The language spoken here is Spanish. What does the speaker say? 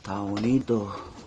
Está bonito.